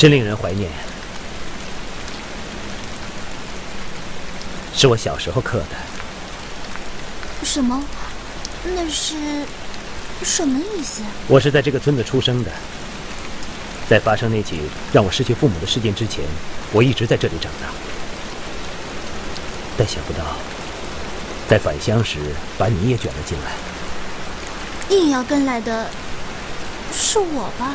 真令人怀念。是我小时候刻的。什么？那是什么意思？我是在这个村子出生的，在发生那起让我失去父母的事件之前，我一直在这里长大。但想不到，在返乡时把你也卷了进来。硬要跟来的是我吧？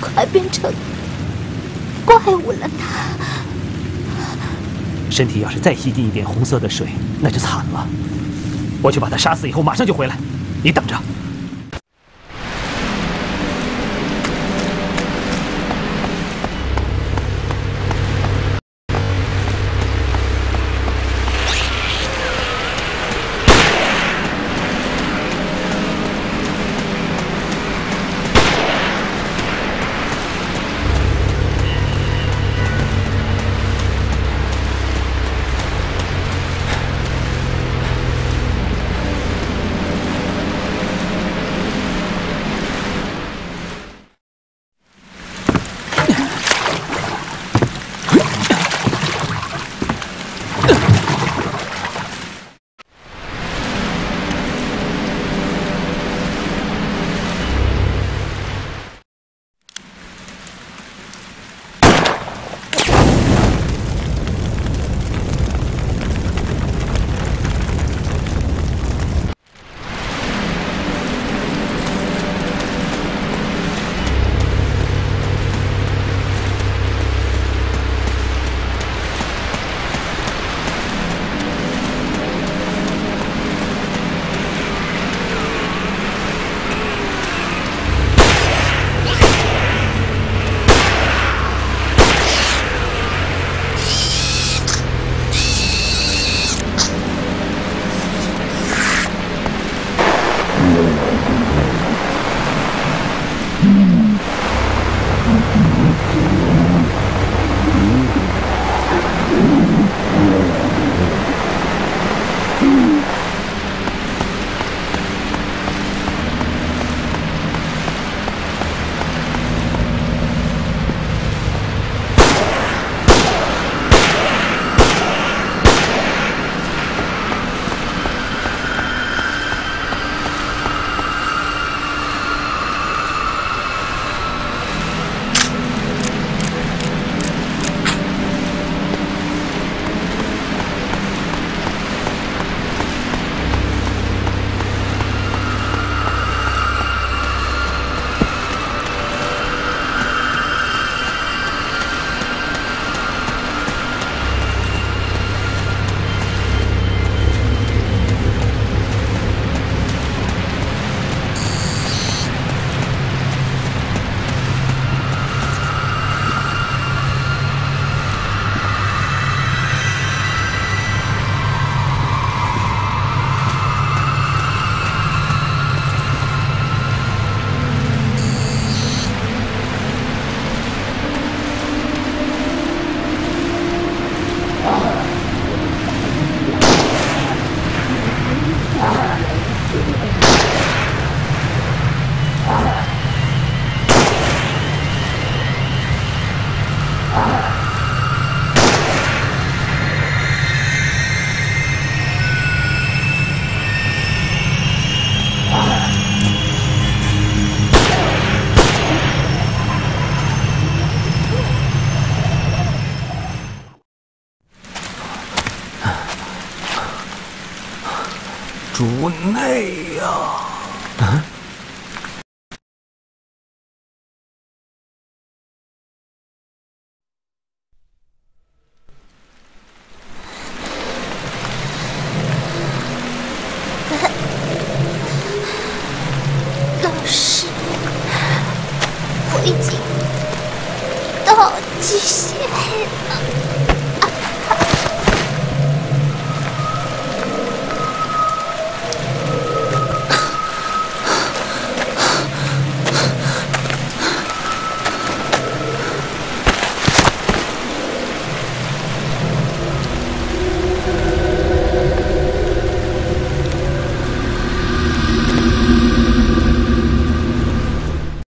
快变成怪物了身体要是再吸进一点红色的水，那就惨了。我去把他杀死以后，马上就回来，你等着。主内呀、啊！